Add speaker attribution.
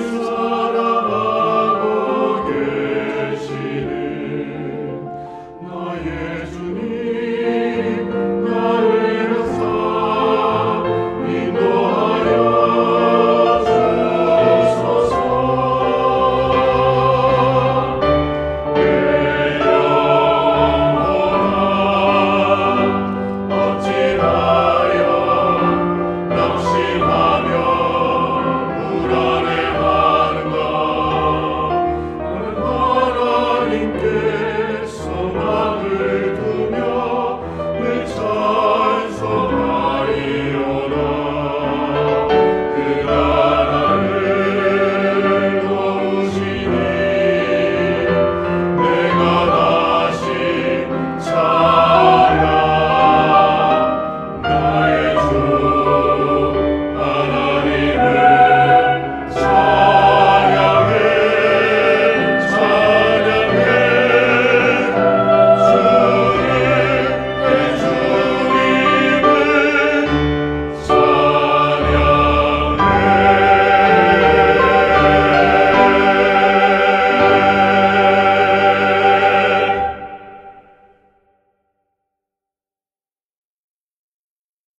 Speaker 1: you.